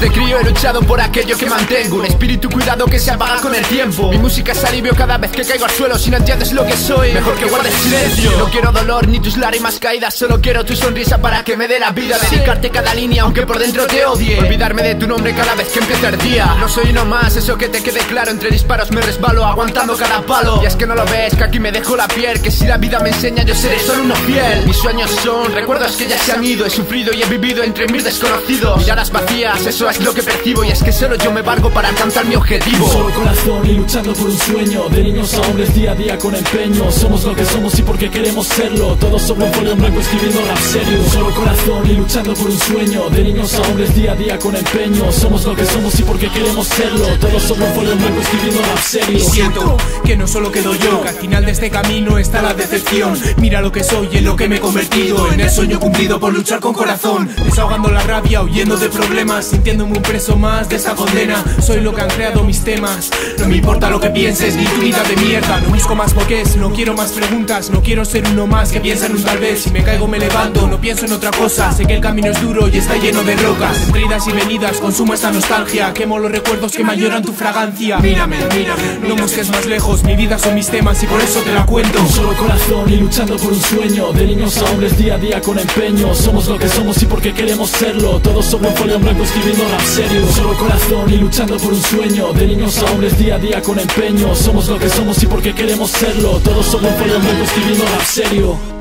Desde crío he luchado por aquello que mantengo. Un espíritu cuidado que se apaga con el tiempo. Mi música es alivio cada vez que caigo al suelo. Si no entiendes lo que soy, mejor que guardes silencio. No quiero dolor ni tus lágrimas caídas Solo quiero tu sonrisa para que me dé la vida. Dedicarte cada línea aunque por dentro te odie. Olvidarme de tu nombre cada vez que empiece el día. No soy uno más, eso que te quede claro. Entre disparos me resbalo, aguantando cada palo. Y es que no lo ves, que aquí me dejo la piel. Que si la vida me enseña yo seré solo uno fiel. Mis sueños son recuerdos que ya se han ido. He sufrido y he vivido entre mil desconocidos. Miradas vacías, eso es lo que percibo Y es que solo yo me valgo para alcanzar mi objetivo. Un solo corazón y luchando por un sueño De niños a hombres día a día con empeño. Somos lo que somos y porque queremos serlo. Todos sobre un folio en blanco escribiendo rap serio. Un solo corazón y luchando por un sueño De niños a hombres día a día con empeño. Somos lo que somos y porque queremos serlo. Todos sobre un folio en blanco escribiendo rap serio. Y siento que no solo quedo yo Que al final de este camino está la decepción. Mira lo que soy y en lo que me he convertido. En el sueño cumplido por luchar con corazón Desahogando la rabia, huyendo de problemas Sintiéndome un preso más de esta condena. Soy lo que han creado mis temas. No me importa lo que pienses ni tu vida de mierda. No busco más porqués, no quiero más preguntas. No quiero ser uno más que piensa en un tal vez. Si me caigo me levanto, no pienso en otra cosa. Sé que el camino es duro y está lleno de rocas. Entre y venidas consumo esta nostalgia. Quemo los recuerdos que mayoran tu fragancia. Mírame, mírame, no busques más lejos. Mi vida son mis temas y por eso te la cuento. Un solo corazón y luchando por un sueño. De niños a hombres día a día con empeño. Somos lo que somos y porque queremos serlo. Todos sobre un folio blanco escribiendo rap serio Un solo corazón y luchando por un sueño. De niños a hombres día a día con empeño. Somos lo que somos y porque queremos serlo. Todos sobre un folio en blanco escribiendo rap serio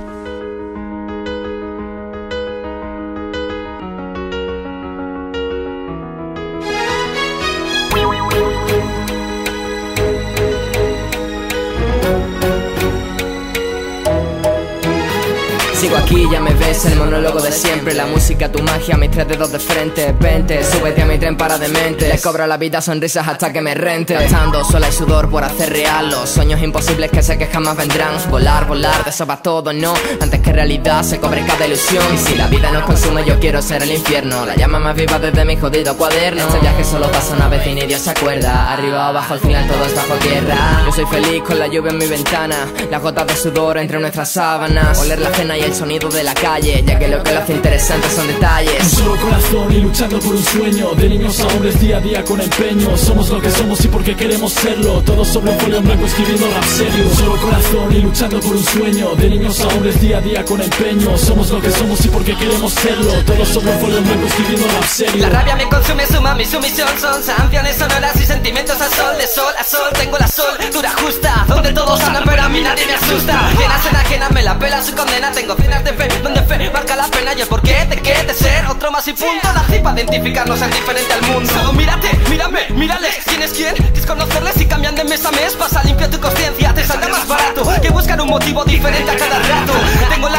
Sigo aquí, ya me ves, el monólogo de siempre. La música, tu magia, mis tres dedos de frente. Vente, súbete a mi tren para demente Les cobro la vida sonrisas hasta que me rente. Gastando sola y sudor por hacer real Los sueños imposibles que sé que jamás vendrán. Volar, volar, de eso todo, no Antes que realidad se cobre cada ilusión. Y si la vida nos consume yo quiero ser el infierno. La llama más viva desde mi jodido cuaderno. Este viaje solo pasa una vez y ni Dios se acuerda. Arriba o abajo, al final todo es bajo tierra. Yo soy feliz con la lluvia en mi ventana. Las gotas de sudor entre nuestras sábanas. Oler la cena y el sonido de la calle Ya que lo que lo hace interesante son Un detalles solo corazón y luchando por un sueño De niños a hombres día a día con empeño. Somos lo que somos y porque queremos serlo. Todos sobre un folio en blanco escribiendo rap serio. Un solo corazón y luchando por un sueño De niños a hombres día a día con empeño. Somos lo que somos y porque queremos serlo. Todos sobre un folio en blanco escribiendo rap serio. La rabia me consume, suma mi sumisión Son sanciones sonoras y sentimientos a sol De sol a sol, tengo la sol dura justa Donde todos a mí nadie me asusta. En ajena, me la pela su condena. Tengo cenas de fe, donde fe marca la pena. Y el porqué de qué de ser otro más y punto. Nací para identificarnos al diferente al mundo. Mírate, mírame, mírales ¿Quién es quién? Desconocerles y cambian de mes a mes. Pasa limpio tu conciencia, te saldrá más barato Que buscar un motivo diferente a cada rato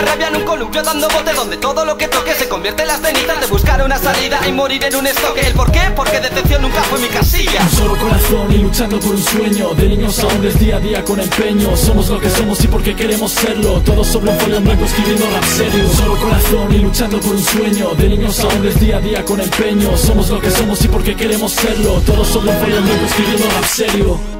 la rabia en un columpio dando bote Donde todo lo que toque se convierte en las cenizas De buscar una salida y morir en un estoque. ¿El por qué? Porque decepción nunca fue mi casilla. Un solo corazón y luchando por un sueño. De niños a hombres día a día con empeño. Somos lo que somos y porque queremos serlo. Todos sobre un folio en blanco escribiendo rap serio. Un solo corazón y luchando por un sueño. De niños a hombres día a día con empeño. Somos lo que somos y porque queremos serlo. Todos sobre un folio en blanco escribiendo rap serio